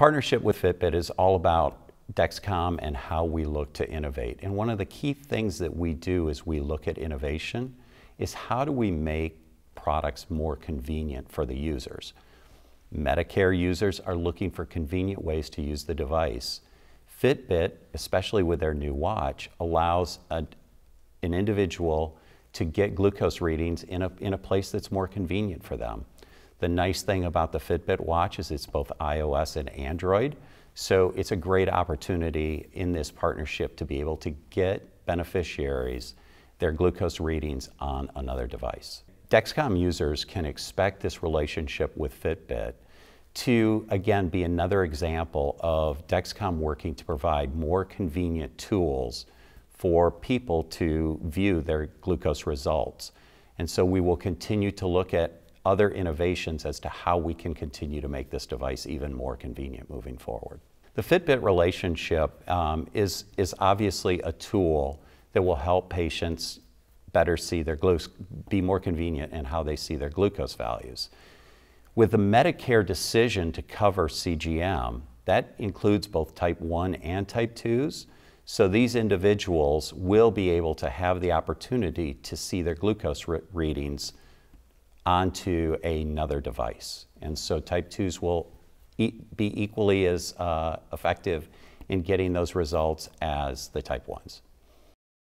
partnership with Fitbit is all about Dexcom and how we look to innovate. And one of the key things that we do as we look at innovation is how do we make products more convenient for the users? Medicare users are looking for convenient ways to use the device. Fitbit, especially with their new watch, allows a, an individual to get glucose readings in a, in a place that's more convenient for them. The nice thing about the Fitbit watch is it's both iOS and Android, so it's a great opportunity in this partnership to be able to get beneficiaries their glucose readings on another device. Dexcom users can expect this relationship with Fitbit to, again, be another example of Dexcom working to provide more convenient tools for people to view their glucose results. And so we will continue to look at other innovations as to how we can continue to make this device even more convenient moving forward. The Fitbit relationship um, is, is obviously a tool that will help patients better see their glucose, be more convenient in how they see their glucose values. With the Medicare decision to cover CGM, that includes both type 1 and type 2s. So these individuals will be able to have the opportunity to see their glucose re readings onto another device. And so type 2s will e be equally as uh, effective in getting those results as the type 1s.